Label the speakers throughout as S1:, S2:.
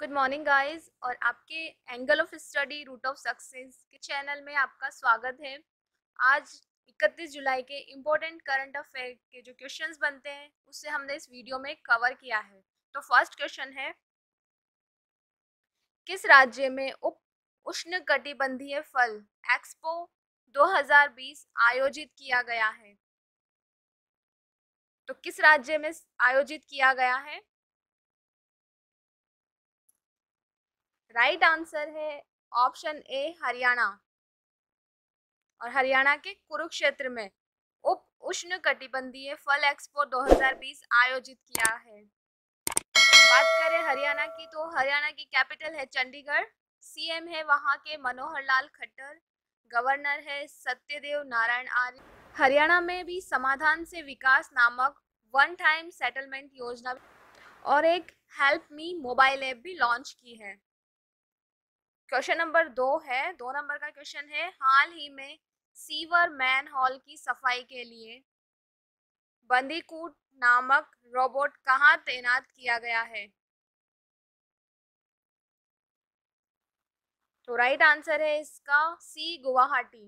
S1: Good morning guys और आपके angle of study root of success के चैनल में आपका स्वागत है। आज 31 जुलाई के इम्पोर्टेंट करंट अफेयर के जो क्वेश्चंस बनते हैं, उससे हमने इस वीडियो में कवर किया है। तो फ़र्स्ट क्वेश्चन है, किस राज्य में उप उष्ण कटिबंधीय फल एक्सपो 2020 आयोजित किया गया है? तो किस राज्य में आयोजित किया गया है? राइट आंसर है ऑप्शन ए, हरियाणा। और हरियाणा के कुरुक्षेत्र में उप उष्ण कटिबंधीय फल एक्सपो 2020 आयोजित किया है। बात करें हरियाणा की तो हरियाणा की कैपिटल है चंडीगढ़। सीएम है वहाँ के मनोहर लाल खट्टर। गवर्नर है सत्यदेव नारायण आर्य। हरियाणा में भी समाधान से विकास नामक वन टाइम सेटलमेंट योजना और एक हेल्प मी मोबाइल ऐप भी लॉन्च की है। क्वेश्चन नंबर दो है, दो नंबर का क्वेश्चन है, हाल ही में सीवर मैन हॉल की सफ़ाई के लिए बंदीकूट नामक रोबोट कहाँ तैनात किया गया है? तो राइट आंसर है इसका सी, गुवाहाटी।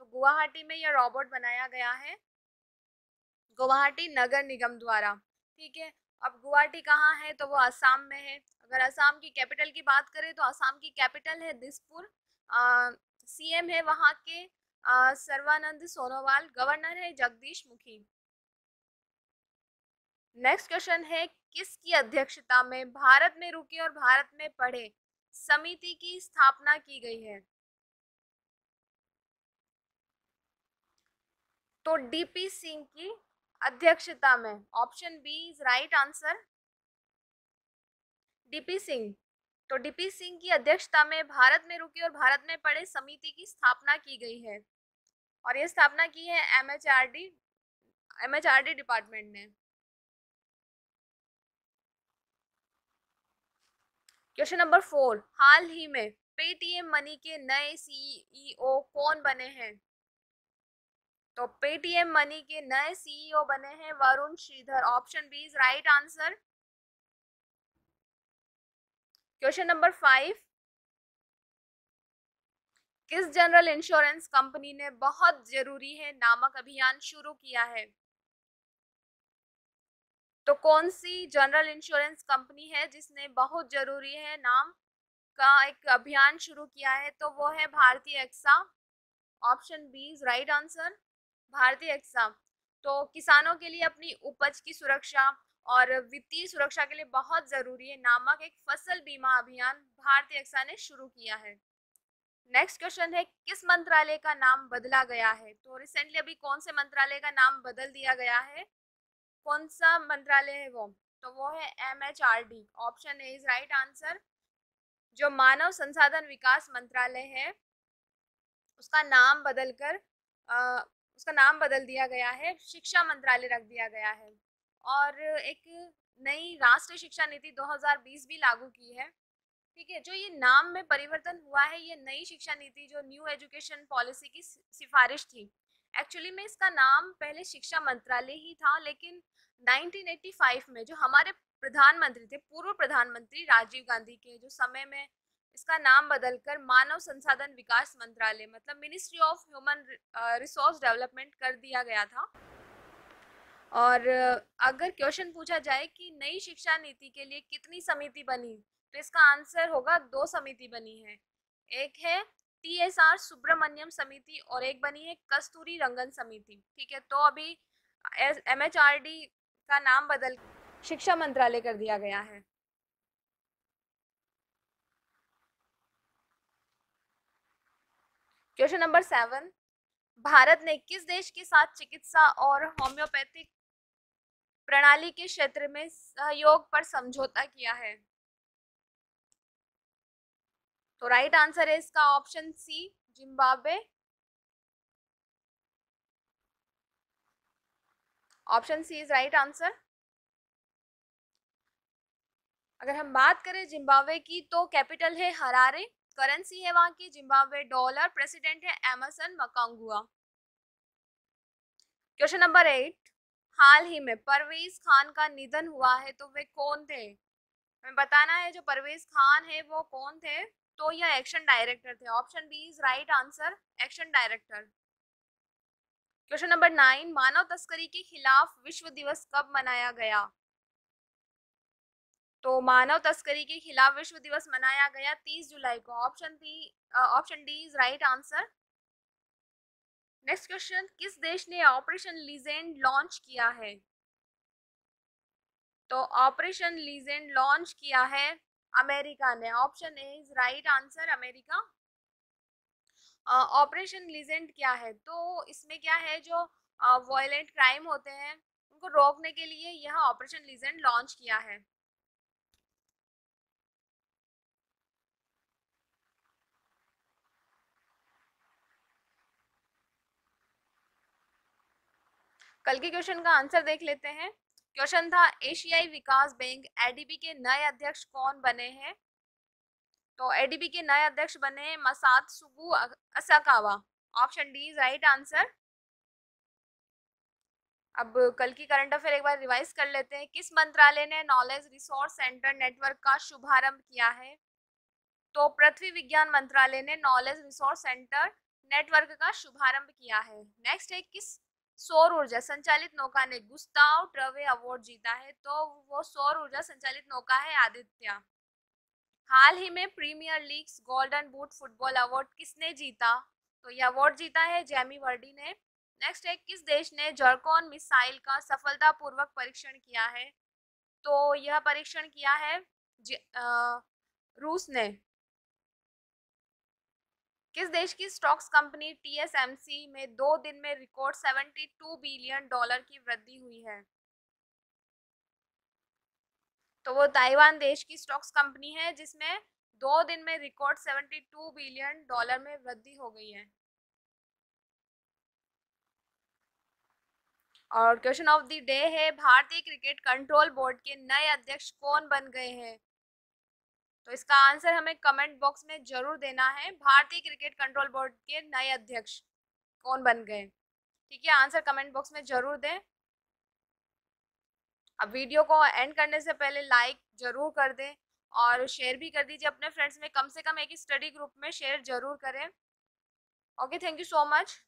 S1: तो गुवाहाटी में यह रोबोट बनाया गया है, गुवाहाटी नगर निगम द्वारा। ठीक है, अब गुवाहाटी कहाँ है तो वो असम में है। अगर असम की कैपिटल की बात करें तो असम की कैपिटल है दिसपुर। सीएम है वहाँ के सर्वानंद सोनोवाल, गवर्नर है जगदीश मुखी। नेक्स्ट क्वेश्चन है, किसकी अध्यक्षता में भारत में रुके और भारत में पढ़े? समिति की स्थापना की गई है। तो डीपी सिंह की अध्यक्षता में option B is right answer DP Singh. तो डीपी सिंह की अध्यक्षता में भारत में रुकी और भारत में पड़े समिति की स्थापना की गई है। और ये स्थापना की है एमएचआरडी एमएचआरडी डिपार्टमेंट ने। क्वेश्चन नंबर फोर, हाल ही में पेटीएम मनी के नए सीईओ कौन बने हैं? तो पेटीएम मनी के नए सीईओ बने हैं Varun Sridhar. Option B is right answer question number five किस जनरल इंश्योरेंस कंपनी ने बहुत ज़रूरी है नामक अभियान शुरू किया है? तो कौन सी जनरल इंश्योरेंस कंपनी है जिसने बहुत ज़रूरी है नाम का एक अभियान शुरू किया है? तो वो है Bharti AXA. Option B is right answer Bharti AXA. तो किसानों के लिए अपनी उपज की सुरक्षा और वित्तीय सुरक्षा के लिए बहुत ज़रूरी है। नामक एक फ़सल बीमा अभियान भारतीय एक्सा ने शुरू किया है। नेक्स्ट क्वेश्चन है, किस मंत्रालय का नाम बदला गया है? तो रिसेंटली अभी कौन से मंत्रालय का नाम बदल दिया गया है? कौन सा मंत्रालय है वो? तो वो है M H R D option A is right answer जो मानव संसाधन विकास मंत्रालय है, उसका नाम बदलकर उसका नाम बदल दिया गया है, शिक्षा मंत्रालय रख दिया गया है। और एक नई राष्ट्रीय शिक्षा नीति 2020 भी लागू की है। ठीक है, जो ये नाम में परिवर्तन हुआ है, ये नई शिक्षा नीति, जो न्यू एजुकेशन पॉलिसी की सिफारिश थी। एक्चुअली में इसका नाम पहले शिक्षा मंत्रालय ही था, लेकिन 1985 में जो हमारे प्रधानमंत्री थे, पूर्व प्रधानमंत्री राजीव गांधी के, जो समय में इसका नाम बदलकर मानव संसाधन विकास मंत्रालय मतलब ministry of human resource development कर दिया गया था। और अगर क्वेश्चन पूछा जाए कि नई शिक्षा नीति के लिए कितनी समिति बनी तो इसका आंसर होगा दो समिति बनी है। एक है टी एस आर सुब्रमण्यम समिति और एक बनी है कस्तूरी रंगन समिति, ठीक है? तो अभी एम एच आर डी का नाम बदल शिक्षा मंत्रालय कर दिया गया है। क्वेश्चन नंबर सेवन, भारत ने किस देश के साथ चिकित्सा और होम्योपैथिक प्रणाली के क्षेत्र में सहयोग पर समझौता किया है। तो राइट आंसर है इसका option C Zimbabwe option C is right answer अगर हम बात करें जिम्बाब्वे की तो कैपिटल है हरारे करेंसी है वहाँ की जिम्बाब्वे डॉलर प्रेसिडेंट है Emerson Mnangagwa question number eight हाल ही में परवेज खान का निधन हुआ है तो वे कौन थे? हमें बताना है जो परवेज खान है, वो कौन थे? तो यह एक्शन डायरेक्टर थे। Option B is right answer, action director. Question number nine, मानव तस्करी के खिलाफ विश्व दिवस कब मनाया गया? तो मानव तस्करी के खिलाफ विश्व दिवस मनाया गया 30 जुलाई को। Option B option D is right answer next question, किस देश ने ऑपरेशन लीजेंड लॉन्च किया है? तो ऑपरेशन लीजेंड लॉन्च किया है अमेरिका ने। Option A is right answer America. Operation legend क्या है? तो इसमें क्या है जो वायलेंट क्राइम होते हैं, उनको रोकने के लिए यह ऑपरेशन लीजेंड लॉन्च किया है। कल के क्वेश्चन का आंसर देख लेते हैं। क्वेश्चन था एशियाई विकास बैंक एडीबी के नए अध्यक्ष कौन बने हैं? तो एडीबी के नए अध्यक्ष बने Masatsugu Asakawa. Option D right answer अब कल की करंट अफेयर एक बार रिवाइज कर लेते हैं। किस मंत्रालय ने नॉलेज रिसोर्स सेंटर नेटवर्क का शुभारंभ किया है? तो पृथ्वी विज्ञान मंत्रालय ने नॉलेज रिसोर्स सेंटर नेटवर्क का शुभारंभ किया है। नेक्स्ट है, किस सौर ऊर्जा संचालित नौका ने गुस्ताव ट्रवे अवार्ड जीता है तो वो सौर ऊर्जा संचालित नौका है आदित्य। हाल ही में Premier League golden boot football award किसने जीता? तो ये अवार्ड जीता है जैमी वर्डी ने। नेक्स्ट है किस देश ने जर्कॉन मिसाइल का सफलतापूर्वक परीक्षण किया है? तो यह परीक्षण किया है आ, रूस ने। किस देश की स्टॉक्स कंपनी टीएसएमसी में दो दिन में रिकॉर्ड 72 बिलियन डॉलर की वृद्धि हुई है? तो वो ताइवान देश की स्टॉक्स कंपनी है, जिसमें दो दिन में रिकॉर्ड 72 बिलियन डॉलर में वृद्धि हो गई है। और क्वेश्चन ऑफ़ द डे है, भारतीय क्रिकेट कंट्रोल बोर्ड के नए अध्यक्ष कौन बन गए हैं? तो इसका आंसर हमें कमेंट बॉक्स में ज़रूर देना है। भारतीय क्रिकेट कंट्रोल बोर्ड के नए अध्यक्ष कौन बन गए? ठीक है, आंसर कमेंट बॉक्स में ज़रूर दें। अब वीडियो को एंड करने से पहले लाइक ज़रूर कर दें और शेयर भी कर दीजिए अपने फ्रेंड्स में। कम से कम एक ही स्टडी ग्रुप में शेयर ज़रूर करें। Okay, thank you so much.